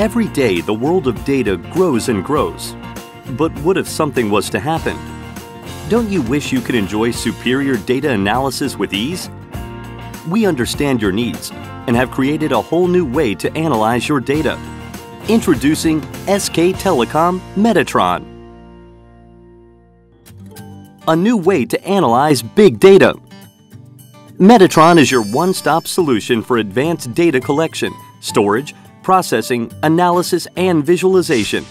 Every day, the world of data grows and grows. But what if something was to happen? Don't you wish you could enjoy superior data analysis with ease? We understand your needs and have created a whole new way to analyze your data. Introducing SK Telecom Metatron. A new way to analyze big data. Metatron is your one-stop solution for advanced data collection, storage, processing, analysis, and visualization.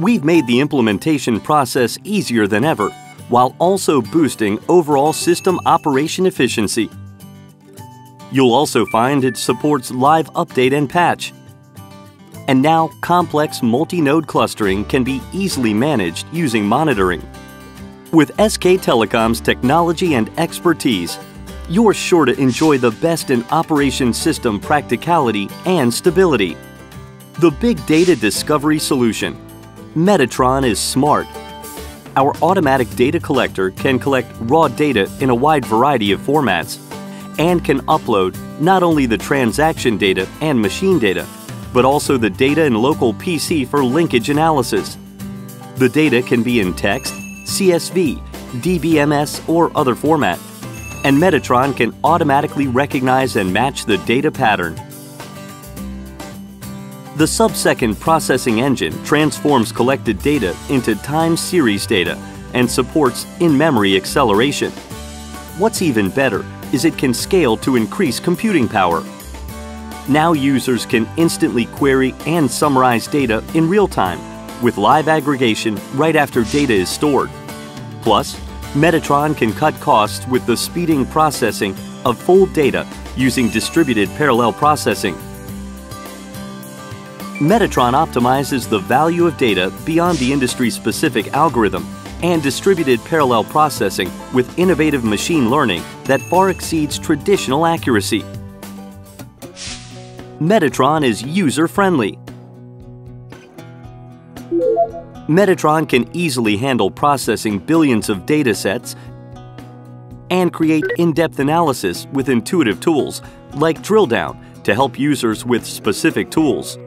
We've made the implementation process easier than ever, while also boosting overall system operation efficiency. You'll also find it supports live update and patch. And now, complex multi-node clustering can be easily managed using monitoring. With SK Telecom's technology and expertise, you're sure to enjoy the best in operation system practicality and stability. The Big Data Discovery Solution. Metatron is smart. Our automatic data collector can collect raw data in a wide variety of formats and can upload not only the transaction data and machine data, but also the data in local PC for linkage analysis. The data can be in text, CSV, DBMS, or other format, and Metatron can automatically recognize and match the data pattern. The sub-second processing engine transforms collected data into time series data and supports in-memory acceleration. What's even better is it can scale to increase computing power. Now users can instantly query and summarize data in real time with live aggregation right after data is stored. Plus, Metatron can cut costs with the speeding processing of full data using distributed parallel processing. Metatron optimizes the value of data beyond the industry-specific algorithm and distributed parallel processing with innovative machine learning that far exceeds traditional accuracy. Metatron is user-friendly. Metatron can easily handle processing billions of data sets and create in-depth analysis with intuitive tools like drill down to help users with specific tools.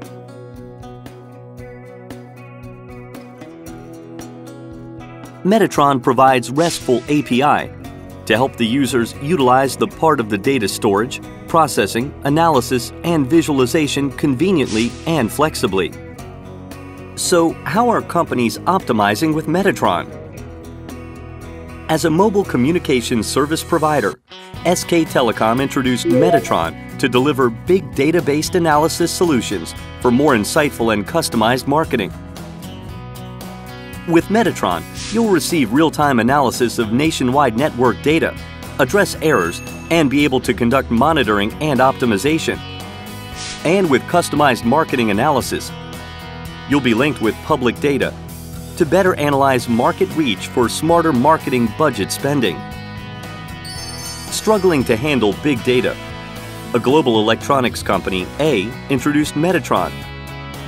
Metatron provides RESTful API to help the users utilize the part of the data storage, processing, analysis, and visualization conveniently and flexibly. So, how are companies optimizing with Metatron? As a mobile communications service provider, SK Telecom introduced Metatron to deliver big data-based analysis solutions for more insightful and customized marketing. With Metatron, you'll receive real-time analysis of nationwide network data, address errors, and be able to conduct monitoring and optimization. And with customized marketing analysis, you'll be linked with public data to better analyze market reach for smarter marketing budget spending. Struggling to handle big data, a global electronics company, A, introduced Metatron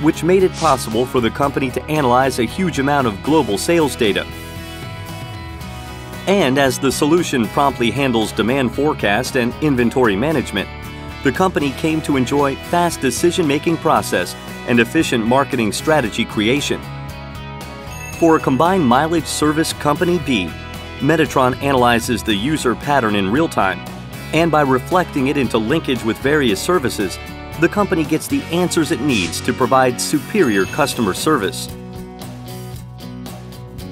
which made it possible for the company to analyze a huge amount of global sales data. And as the solution promptly handles demand forecast and inventory management, the company came to enjoy fast decision-making process and efficient marketing strategy creation. For a combined mileage service company B, Metatron analyzes the user pattern in real time, and by reflecting it into linkage with various services, the company gets the answers it needs to provide superior customer service.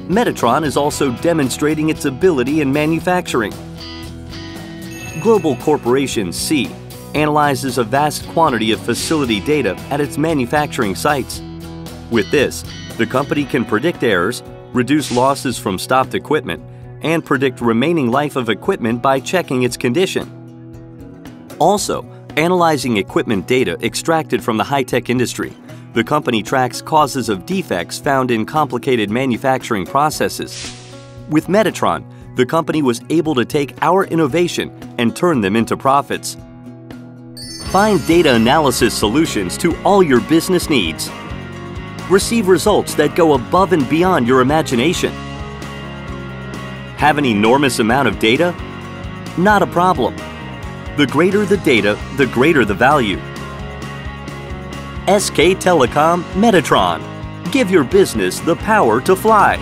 Metatron is also demonstrating its ability in manufacturing. Global Corporation C analyzes a vast quantity of facility data at its manufacturing sites. With this, the company can predict errors, reduce losses from stopped equipment, and predict remaining life of equipment by checking its condition. Also, Analyzing equipment data extracted from the high-tech industry, the company tracks causes of defects found in complicated manufacturing processes. With Metatron, the company was able to take our innovation and turn them into profits. Find data analysis solutions to all your business needs. Receive results that go above and beyond your imagination. Have an enormous amount of data? Not a problem. The greater the data, the greater the value. SK Telecom Metatron. Give your business the power to fly.